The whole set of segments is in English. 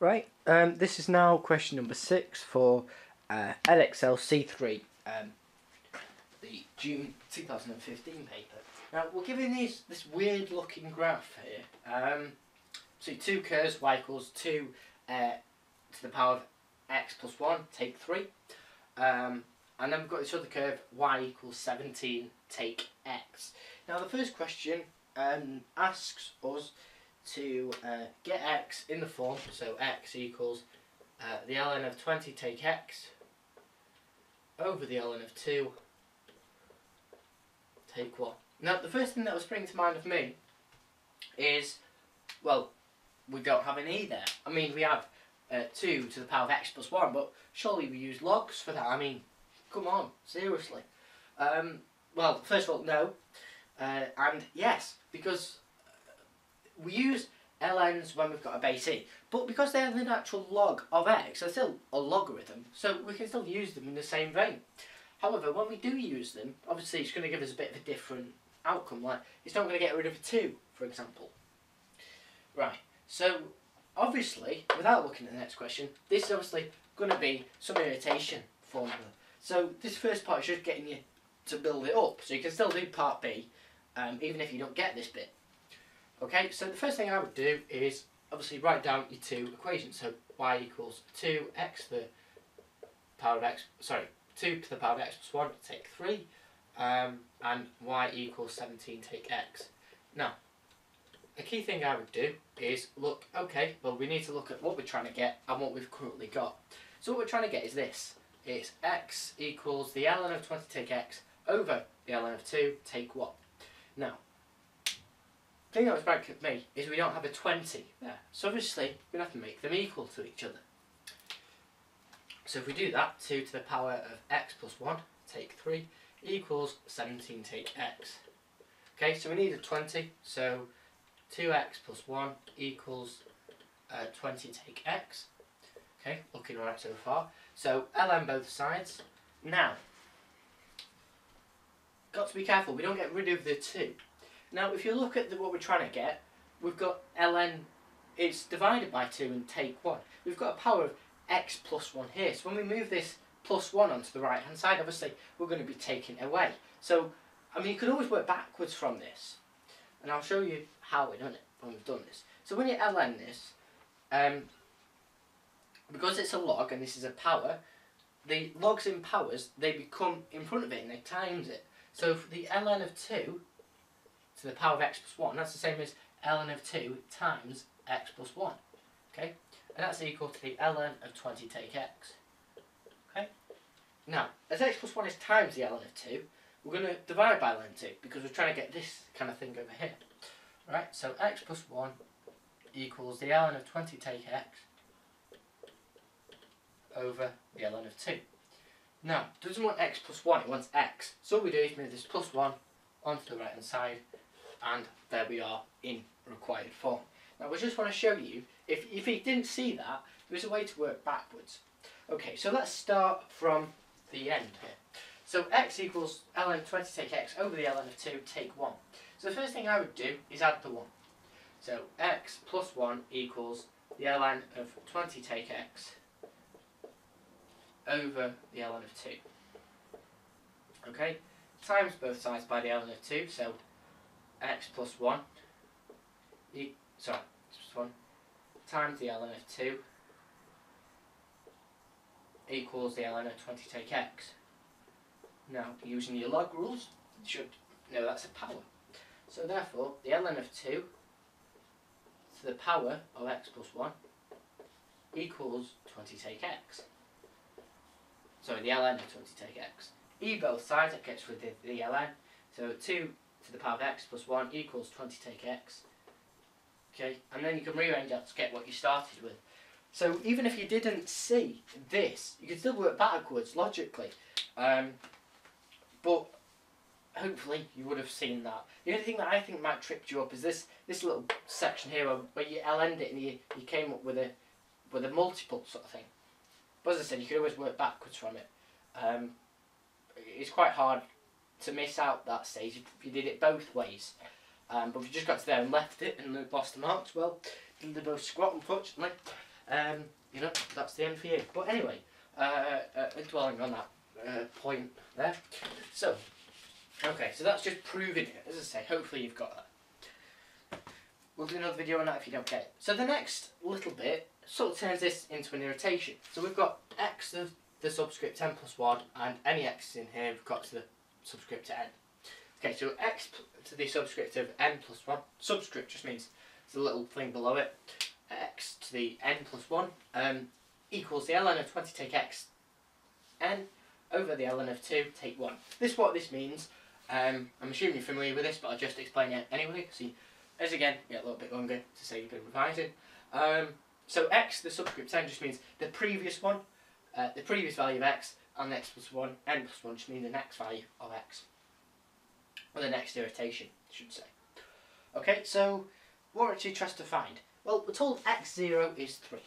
Right, um, this is now question number six for uh, Edexcel C3, um, the June 2015 paper. Now, we're given these, this weird looking graph here. Um, so two curves, y equals 2 uh, to the power of x plus 1, take 3. Um, and then we've got this other curve, y equals 17, take x. Now, the first question um, asks us to uh, get x in the form, so x equals uh, the ln of 20 take x over the ln of 2 take 1. Now the first thing that was springing to mind of me is, well, we don't have an e there. I mean, we have uh, 2 to the power of x plus 1, but surely we use logs for that. I mean, come on, seriously. Um, well, first of all, no. Uh, and yes, because we use ln's when we've got a base e, but because they're the natural log of x, they're still a logarithm, so we can still use them in the same vein. However, when we do use them, obviously it's going to give us a bit of a different outcome, like it's not going to get rid of a 2, for example. Right, so obviously, without looking at the next question, this is obviously going to be some iteration formula. So this first part is just getting you to build it up, so you can still do part B, um, even if you don't get this bit. Okay, so the first thing I would do is obviously write down your two equations. So y equals 2x to the power of x, sorry, 2 to the power of x plus 1, take 3. Um, and y equals 17, take x. Now, a key thing I would do is look, okay, well we need to look at what we're trying to get and what we've currently got. So what we're trying to get is this. It's x equals the ln of 20 take x over the ln of 2 take 1. Now, thing that was back at me is we don't have a 20 there. So obviously, we're going to have to make them equal to each other. So if we do that, 2 to the power of x plus 1, take 3, equals 17 take x. Okay, so we need a 20, so 2x plus 1 equals uh, 20 take x. Okay, looking right so far. So ln both sides. Now, got to be careful, we don't get rid of the 2. Now, if you look at the, what we're trying to get, we've got ln, it's divided by 2 and take 1. We've got a power of x plus 1 here. So when we move this plus 1 onto the right hand side, obviously, we're going to be taking away. So, I mean, you can always work backwards from this. And I'll show you how we've done it when we've done this. So when you ln this, um, because it's a log and this is a power, the logs in powers, they become in front of it and they times it. So the ln of 2 to the power of x plus 1. That's the same as ln of 2 times x plus 1. Okay? And that's equal to the ln of 20 take x. Okay? Now, as x plus 1 is times the ln of 2, we're going to divide by ln 2 because we're trying to get this kind of thing over here. Right, so x plus 1 equals the ln of 20 take x over the ln of 2. Now, it doesn't want x plus 1, it wants x. So what we do is move this plus 1 onto the right hand side and there we are in required form. Now we just want to show you, if, if you didn't see that, there's a way to work backwards. Okay, so let's start from the end here. So x equals ln of 20 take x over the ln of 2 take 1. So the first thing I would do is add the 1. So x plus 1 equals the ln of 20 take x over the ln of 2. Okay, times both sides by the ln of 2, so x plus 1, e sorry, plus 1, times the ln of 2 equals the ln of 20 take x. Now, using your log rules, you should know that's a power. So therefore, the ln of 2 to the power of x plus 1 equals 20 take x. Sorry, the ln of 20 take x. E both sides, it gets rid of the ln. So 2 to the power of x plus 1 equals 20 take x. Okay, and then you can rearrange that to get what you started with. So even if you didn't see this, you can still work backwards logically. Um, but hopefully you would have seen that. The only thing that I think might trip you up is this this little section here where, you ln'd it and you, you came up with a with a multiple sort of thing. But as I said, you could always work backwards from it. Um, it's quite hard to miss out that stage if you did it both ways. Um, but if you just got to there and left it and lost the marks, well, they both squat unfortunately. um, you know, that's the end for you. But anyway, uh, uh, dwelling on that uh, point there. So, okay, so that's just proving it. As I say, hopefully you've got that. We'll do another video on that if you don't get it. So the next little bit sort of turns this into an iteration. So we've got x of the subscript n plus 1 and any x in here we've got to the subscript to n. Okay, so x to the subscript of n plus 1. Subscript just means it's a little thing below it. x to the n plus 1 um, equals the ln of 20 take x n over the ln of 2 take 1. This what this means. Um, I'm assuming you're familiar with this, but I'll just explain it anyway. See, as again, get a little bit longer to say you've been revising. Um, so x, the subscript n, just means the previous one, uh, the previous value of x, and x plus 1, n plus 1 just means the next value of x. Or the next iteration, I should say. Okay, so what are actually trying to find? Well, we're told x0 is 3.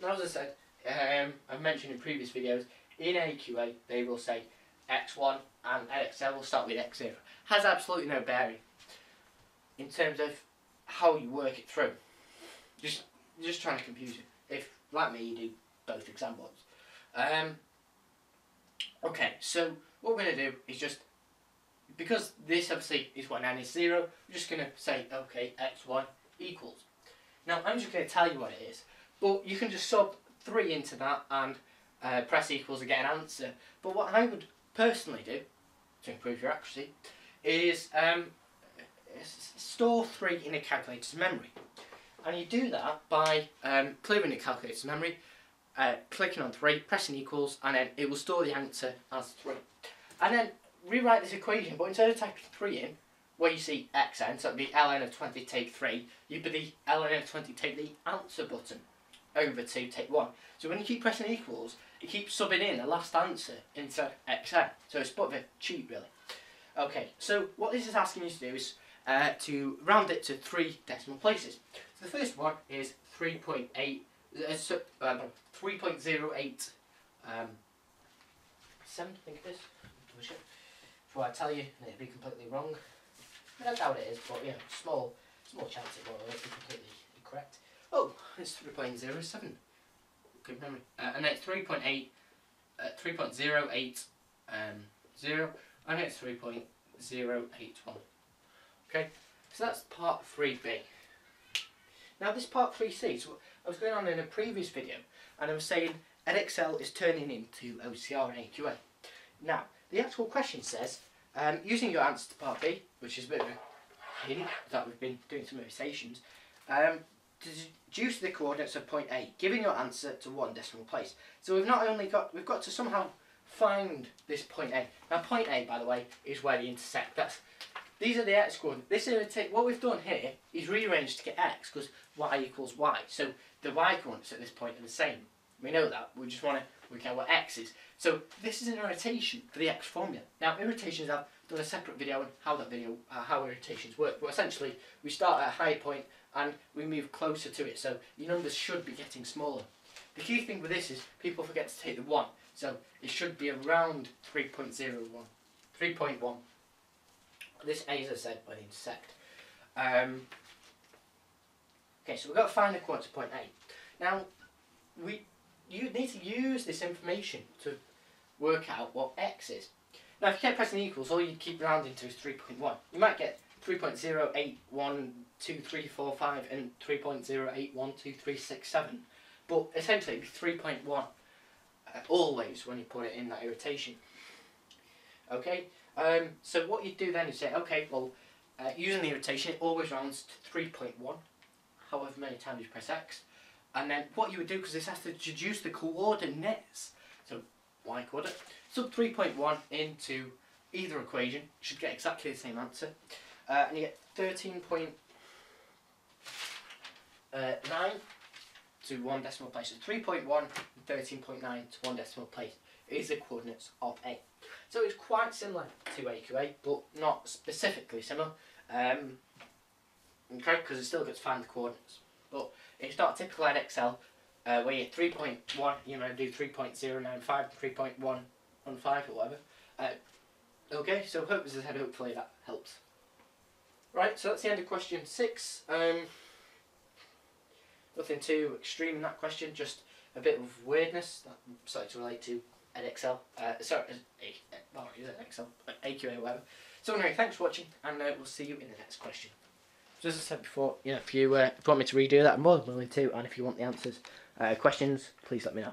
Now, as I said, um, I've mentioned in previous videos, in AQA they will say x1 and Edexcel will start with x0. Has absolutely no bearing in terms of how you work it through. Just just trying to confuse you. If like me you do both examples. Um, okay, so what we're gonna do is just because this obviously is when n is zero, we're just gonna say okay x1 equals. Now I'm just gonna tell you what it is, but you can just sub three into that and uh, press equals to get an answer. But what I would personally do to improve your accuracy is um, store three in a calculator's memory. And you do that by um, clearing the calculator's memory, uh, clicking on three, pressing equals, and then it will store the answer as three. And then rewrite this equation, but instead of typing three in, where you see xn, so it'd be ln of 20 take 3, you'd be the ln of 20 take the answer button over to take 1. So when you keep pressing equals, it keeps subbing in the last answer into xn. So it's a bit of a cheat really. Okay, so what this is asking you to do is uh, to round it to three decimal places. So the first one is 3.8, uh, um, 3.08, um, 7, I think it is. Before I tell you, it'll be completely wrong. I, mean, I doubt it is, but yeah, small, small chance it will be completely correct. Oh, it's 3.07. Good memory. Uh, and it's 3.8, uh, 3.08, um, 0, and it's 3.081. Okay, so that's part 3b. Now this part 3c, so I was going on in a previous video and I was saying Edexcel is turning into OCR and AQA. Now, the actual question says, um, using your answer to part B, which is a bit of a hint that we've been doing some iterations, um, deduce the coordinates of point A, giving your answer to one decimal place. So we've not only got, we've got to somehow find this point A. Now point A, by the way, is where they intersect. That's these are the x coordinates. This irritate. What we've done here is rearranged to get x because y equals y. So the y coordinates at this point are the same. We know that. We just want to work out what x is. So this is an iteration for the x formula. Now iterations I've done a separate video on how that video uh, how iterations work. But essentially we start at a high point and we move closer to it. So your numbers should be getting smaller. The key thing with this is people forget to take the 1. So it should be around 3.01. 3.1. This A, as I said, by the intersect. Um, okay, so we've got to find the coordinate point A. Now, we you need to use this information to work out what x is. Now, if you keep pressing equals, all you keep rounding to is 3.1. You might get 3.081234 and 3.0812367, but essentially it'd be 3.1 uh, always when you put it in that iteration. Okay, um, so what you do then is say, okay, well, uh, using the iteration, it always rounds to 3.1, however many times you press X. And then what you would do, because this has to deduce the coordinates, so y coordinate, sub 3.1 into either equation, you should get exactly the same answer. Uh, and you get 13.9 uh, to one decimal place. So 3.1 and 13.9 to one decimal place is the coordinates of A. So it's quite similar to AQA, but not specifically similar. Um, okay, because it still gets find the coordinates. But it's not typical Edexcel, uh, where you're 3.1, you know, do 3.095, 3.115 or whatever. Uh, okay, so hope as I said, hopefully that helps. Right, so that's the end of question 6. Um, Nothing too extreme in that question, just a bit of weirdness that started to relate to Edexcel. Uh, sorry, uh, well, is it Excel? AQA, whatever. So anyway, thanks for watching, and uh, we'll see you in the next question. So as I said before, you know, if you, uh, if you want me to redo that, I'm more than willing to, and if you want the answers, uh, questions, please let me know.